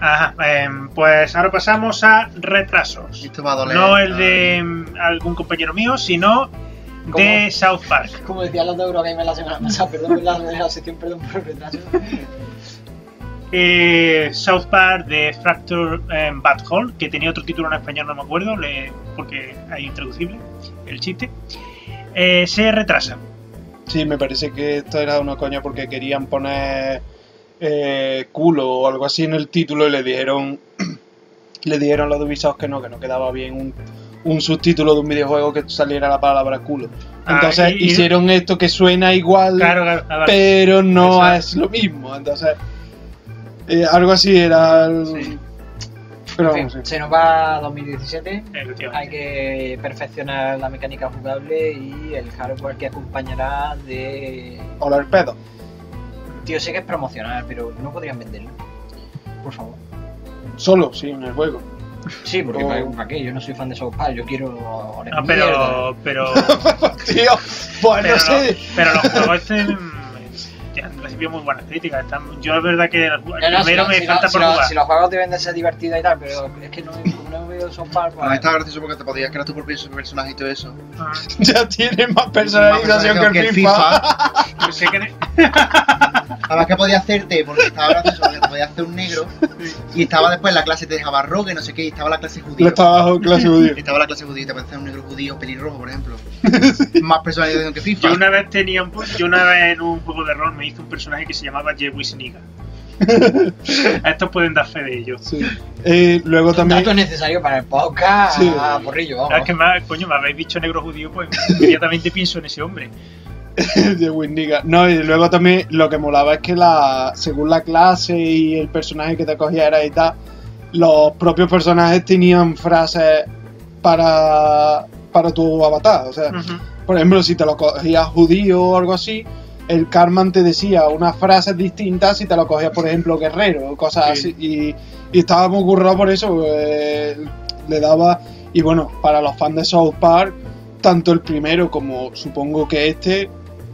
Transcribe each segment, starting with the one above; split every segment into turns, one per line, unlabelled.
Ajá, em, pues ahora pasamos a retrasos.
Esto va a doler.
No el de algún compañero mío, sino de. South Park.
Como decía los de Eurogame la semana pasada, perdón por la, la sección, perdón por el retraso.
Eh, South Park de Fracture em, Butthole, que tenía otro título en español, no me acuerdo, le- porque hay intraducible el chiste. Eh, se retrasa.
Sí, me parece que esto era una coña porque querían poner eh, culo o algo así en el título y le dijeron le dijeron los de Ubisoft que no, que no quedaba bien un, un subtítulo de un videojuego que saliera la palabra culo.
Ah,
Entonces
y-
hicieron esto que suena igual,
Claro, claro, vale.
pero no
Exacto.
es lo mismo. Entonces, eh, algo así era el...
Sí.
Pero
En fin,
vamos, sí.
se nos va a 2017.
Efectivamente.
Hay que perfeccionar la mecánica jugable y el hardware que acompañará de...
Hola, el pedo.
Tío, sé que es promocional, pero no podrían venderlo. Por favor.
Solo, sí, en el juego.
Sí, porque
Oh.
¿para, qué? Yo no soy fan de South Park, yo quiero... mierda.
pero, pero,
Tío, pues
pero,
no sé.
pero los juegos ya han recibido muy buenas críticas. Están- yo es verdad que el, el
No, no, si,
primero
no-
me
si no-
falta
si
por
no-
jugar.
si los juegos deben de ser divertidos y tal, pero es que no, no veo South Park, pues...
Ah, estaba gracioso porque te podías crear tu propio personaje y todo eso.
Ah,
Ya tiene más
Más
personalización que el FIFA.
yo sé que
Además que podía hacerte, porque estaba gracioso, porque te podía hacer un negro. Y estaba después la clase te dejaba rogue, no sé qué, y estaba la clase judío.
estaba bajo clase judío.
Y estaba la clase judío te podía hacer un negro judío pelirrojo, por ejemplo. Más personalización que FIFA.
yo una vez tenía un, yo una vez en un juego de rol me hice un personaje que se llamaba Jewis Niga. Estos pueden dar fe de ello.
Sí. Eh, luego también.
Dato necesario para el podcast,
Sí.
a porrillo, vamos.
Es que más, coño, me habéis dicho negro judío, pues inmediatamente pienso en ese hombre.
de Windiga. No, y luego también lo que molaba es que la según la clase y el personaje que te cogiera y tal, los propios personajes tenían frases para, para tu avatar. O sea, por ejemplo, si te lo cogías judío o algo así, el Carman te decía unas frases distintas si te lo cogías, por ejemplo, guerrero o cosas
Sí.
así. Y, y estaba muy currado por eso. eh, le daba. Y bueno, para los fans de South Park, tanto el primero como supongo que este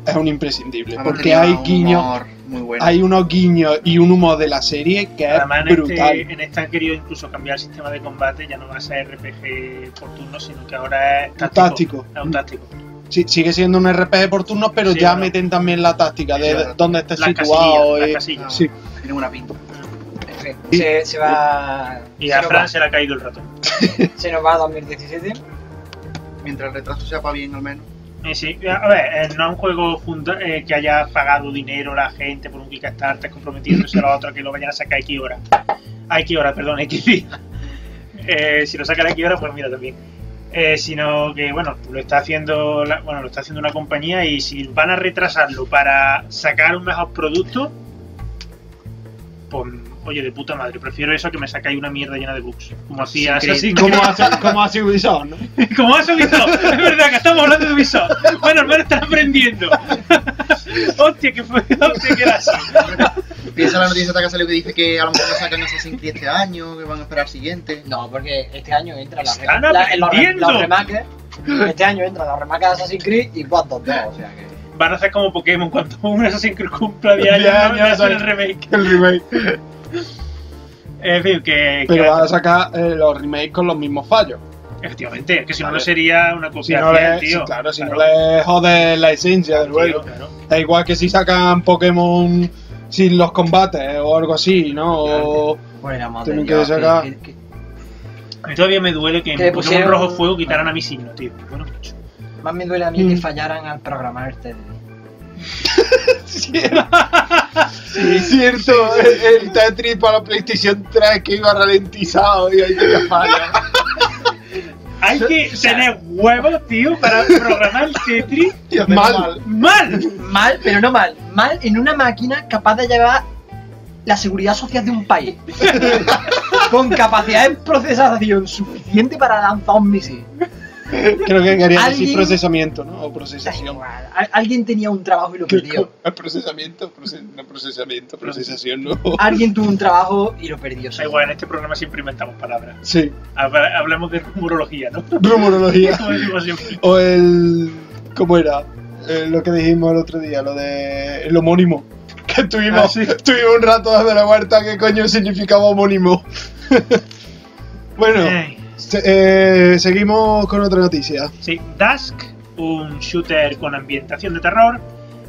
es un imprescindible.
Además
porque hay guiños.
humor Muy bueno.
Hay unos guiños y un humor de la serie que es
en
brutal.
este, en este han querido incluso cambiar el sistema de combate, ya no va a ser RPG por turno, sino que ahora es táctico.
táctico.
Es un táctico.
Sí, sigue siendo un RPG por turnos, pero
Sí,
ya
bueno.
meten también la táctica de
claro.
dónde estés
Las
situado.
casillas,
y-
casillas.
sí.
Tiene buena pinta.
En fin, se, se va.
Y a Fran se le ha caído el ratón.
se nos va a 2017.
Mientras el retraso sea para bien, al menos.
A ver, eh, no es un juego funda- eh, que haya pagado dinero la gente por un Kickstarter comprometiéndose a la otra que lo vayan a sacar X hora. A X hora, perdón, X día. Eh, si lo sacan a X hora, pues mira también. Sino que, bueno, lo está haciendo bueno, lo está haciendo una compañía y si van a retrasarlo para sacar un mejor producto, pues, oye, de puta madre, prefiero eso a que me sacáis una mierda llena de bugs. Como hacía
Sí,
Assassin's
¿Cómo
Creed.
hace, cómo hace Ubisoft, no?
¿Cómo has Ubisoft? Es verdad que estamos hablando de Ubisoft. Bueno, al menos están aprendiendo. Hostia, que fue, hostia, que era así.
Piensa la noticia que salió que dice que a lo mejor no sacan Assassin's Creed este año, que van a esperar siguiente.
No, porque este año entra la,
Están
la- la- los, los remakes. Este año entra los remakes de Assassin's Creed y cuántos dos, o sea que.
Van a hacer como Pokémon cuando un Assassin's Creed cumpla 10 años,
10
¿no?
años,
Le hacen el
¿sabes?
remake.
El remake.
En fin, que.
Pero
que-
van a sacar eh, los remakes con los mismos fallos.
Efectivamente, que si no,
Vale.
no sería una
Si
copia
no le,
tío.
sí, claro, si no le jode la esencia del
Tío,
juego.
claro.
Da igual que si sacan Pokémon sin los combates o algo así, ¿no? O-
Bueno, madre
Tienen que sacar-
que- que-
A mí todavía me duele que Pokémon
pusieron-
Rojo Fuego quitaran a mi signo, tío. Bueno, mucho.
Más me duele a mí
Mm.
que fallaran al programar este.
Sí, es cierto, el, el Tetris para la PlayStation 3 que iba ralentizado y ahí tenía falla.
Hay que tener huevos, tío, para programar el Tetris
Mal.
mal.
Mal, pero no mal. Mal en una máquina capaz de llevar la seguridad social de un país. Con capacidad de procesación suficiente para lanzar un misil.
Creo que quería decir procesamiento, ¿no? O procesación.
Alguien tenía un trabajo y lo perdió.
El procesamiento, proce- no procesamiento, procesización, no.
Alguien tuvo un trabajo y lo perdió.
Da igual, en este programa siempre inventamos palabras.
Sí,
Habla- Hablamos de rumorología, ¿no?
rumorología. O el. ¿Cómo era? Eh, lo que dijimos el otro día, lo de. El homónimo. que estuvimos,
Ah, sí.
estuvimos un rato dando la vuelta qué coño significaba homónimo. bueno. Se- eh, seguimos con otra noticia.
Sí, Dusk, un shooter con ambientación de terror,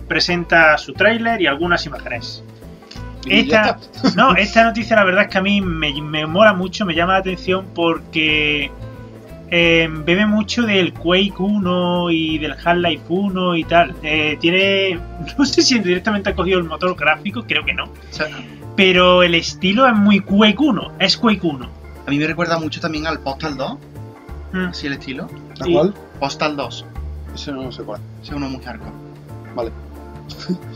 presenta su tráiler y algunas imágenes.
Y
Esta, no, esta noticia la verdad es que a mí me, me mola mucho, me llama la atención porque eh, bebe mucho del Quake 1 y del Half-Life 1 y tal. Eh, tiene, no sé si directamente ha cogido el motor gráfico, creo que no, pero el estilo es muy Quake 1, es Quake 1.
A mí me recuerda mucho también al Postal 2,
Mm.
así el estilo.
¿La
y-
cual?
Postal 2,
Eso no sé cuál.
ese es uno muy hardcore.
Vale.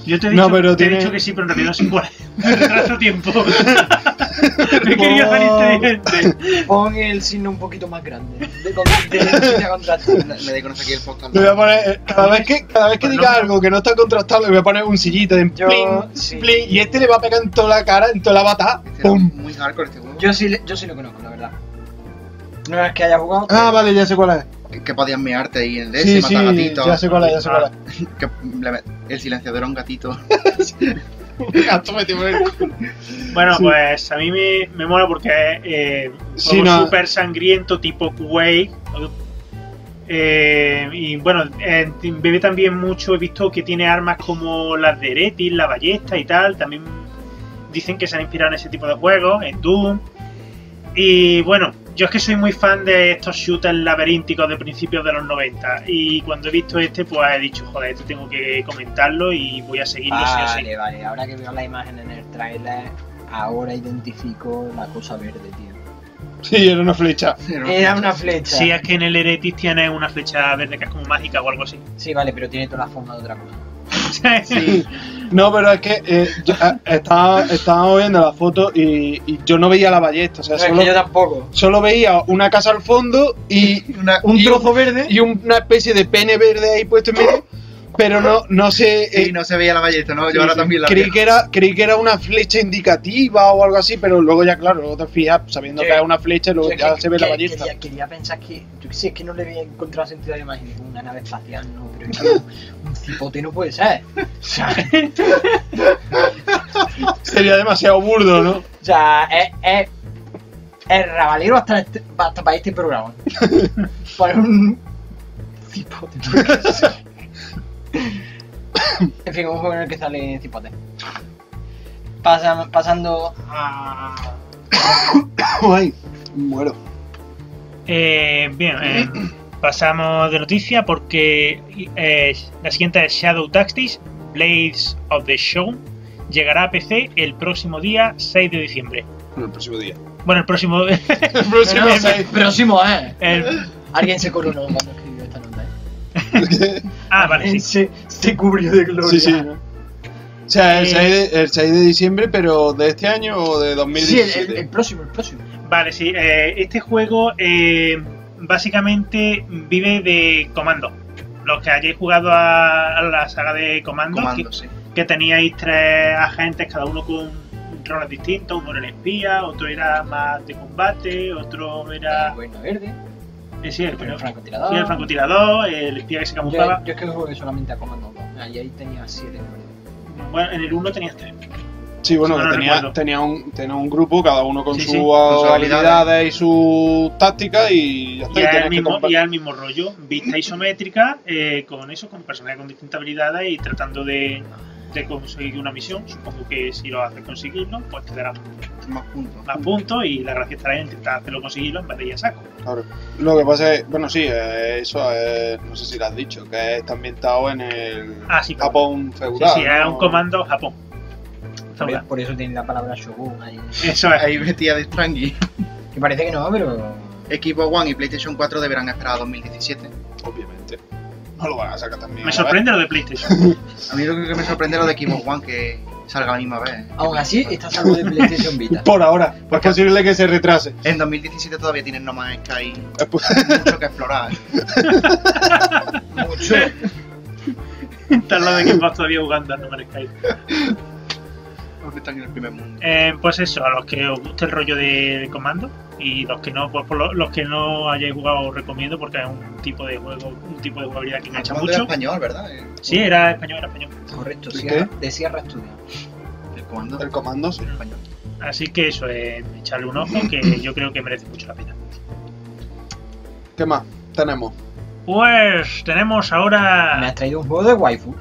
Yo te he
No,
dicho,
pero
te he dicho que sí, pero en realidad no sé cuál. Me retraso tiempo. me quería ser inteligente.
Pon el signo un poquito más grande. De, con- de, de contraste.
Me me desconoce aquí el Postal
Le voy a
2.
poner, eh, cada vez que, cada vez que diga
no.
algo que no está contrastado, le voy a poner un sillito en
Yo-
plin,
sí.
plin, y este le va a pegar en toda la cara, en toda la bata.
Este
¡Pum!
muy hardcore este juego.
Yo sí, le- yo sí lo conozco, la verdad. No es que haya jugado.
Ah, vale, ya sé cuál es.
Que, podías mearte ahí en el DS,
Sí, sí,
matar gatitos.
ya sé cuál es, ya sé cuál es.
Que met- el silenciador era un gatito. Gato metido por el culo.
Bueno,
Sí.
pues a mí me, me mola porque es eh, un
Sí, no.
súper sangriento, tipo Quake. Eh, y bueno, eh, bebe también mucho. He visto que tiene armas como las de Eretis, la ballesta y tal. También dicen que se han inspirado en ese tipo de juegos, en Doom. Y bueno, yo es que soy muy fan de estos shooters laberínticos de principios de los 90. Y cuando he visto este, pues he dicho, joder, esto tengo que comentarlo y voy a seguirlo sí o sí.
Vale, vale. Ahora que veo la imagen en el tráiler, ahora identifico la cosa verde, tío.
Sí, era una flecha.
Era una flecha.
Si es que en el Eretis tiene una flecha verde que es como mágica o algo así.
Sí, vale, pero tiene toda la forma de otra cosa.
Sí.
No, pero es que eh, yo, eh, estaba, estábamos viendo la foto y, y yo no veía la ballesta. O sea,
No, es
solo,
que yo tampoco.
solo veía una casa al fondo y
Una-
un
y
trozo verde y una especie de pene verde ahí puesto en medio. Pero no, no sé.
Sí,
eh,
no se veía la ballesta, ¿no?
sí,
Yo ahora
sí.
también la
creí que era Creí que era una flecha indicativa o algo así, pero luego ya, claro, luego te fijas sabiendo
Sí.
que es una flecha, luego ya
que-
se ve la ballesta.
Quería, quería pensar que. Yo que sé, es que no le había encontrado sentido a la imagen. Una nave espacial, no, pero es que un, un cipote no puede ser.
Sería demasiado burdo, ¿no?
o sea es, es, es rabalero hasta, este- hasta para este programa. Para un cipote. sé. en fin, un juego en el que sale cipote. Pasa- pasando a.
Ay, muero.
Eh, bien, eh, pasamos de noticia porque eh, la siguiente es Shadow Tactics, Blades of the Show. Llegará a PC el próximo día 6 de diciembre.
Bueno, el próximo día.
Bueno, el próximo.
El próximo
Pero-
seis.
próximo, ¿eh?
el-
Alguien se coronó
ah, vale, sí.
Se, se cubrió de gloria.
Sí, sí. O sea, el
Eh,
6, de, el 6 de diciembre, pero ¿de este año o de
Sí, el,
2017?
el- el próximo, el próximo.
Vale, sí. eh, este juego eh, básicamente vive de comando. Los que hayáis jugado a, a la saga de comando, que,
sí.
teníais tres agentes, cada uno con roles distintos. Uno era el espía, otro era más de combate, otro
El
era.
bueno verde,
eh, sí, el,
francotirador.
el francotirador, el espía que se camuflaba.
yo es que jugué solamente a Comando 2. Ah, y ahí tenía 7.
Bueno, en el 1 tenías tres.
Sí, bueno,
No
tenía, tenía, un, tenía un grupo, cada uno con
Sí,
sus
sí,
con sus
habilidades y sus tácticas y ya está.
Y el mismo, y el mismo rollo, vista isométrica, eh, con eso, con personajes con distintas habilidades y tratando de, de conseguir una misión. Supongo que si lo haces conseguirlo, pues te darán
Más puntos.
más puntos y la gracia estará en intentar hacerlo conseguirlo en vez de ir a saco.
Claro. Lo que pasa es, bueno, sí, eh, eso es, no sé si lo has dicho, que está ambientado en el
Ah, sí,
Japón
Sí,
feudal.
sí, es
¿no?
un comando Japón.
Por,
Feudal.
por eso tiene la palabra Shogun ahí.
Eso es.
Ahí metía de Strangy.
Que parece que no, pero.
Equipo One y PlayStation 4 deberán esperar a 2017.
Obviamente. No lo van a sacar también.
Me sorprende lo de PlayStation.
A mí lo que me sorprende es lo de Equipo One que salga a la misma vez.
Aún así, está salvo de PlayStation Vita.
Por ahora. Es posible que se retrase.
En 2017 todavía tienen No Man's Sky
Es po-
mucho que explorar.
Mucho.
Está al lado de Xbox todavía jugando al No Man's Sky.
Porque están en el primer mundo.
Eh, pues eso, a los que os guste el rollo de comando y los que no, pues por lo- los que no hayáis jugado os recomiendo porque es un tipo de juego, un tipo de jugabilidad que engancha
Comando era
mucho.
español, ¿verdad? Eh,
Sí, era español, era español.
Correcto,
¿De
Sierra, de Sierra Studio.
comando.
El comando, sí.
español.
Así que eso, eh, echarle un ojo que yo creo que merece mucho la pena.
¿Qué más tenemos?
Pues tenemos
Me
ahora.
has traído un juego de waifu.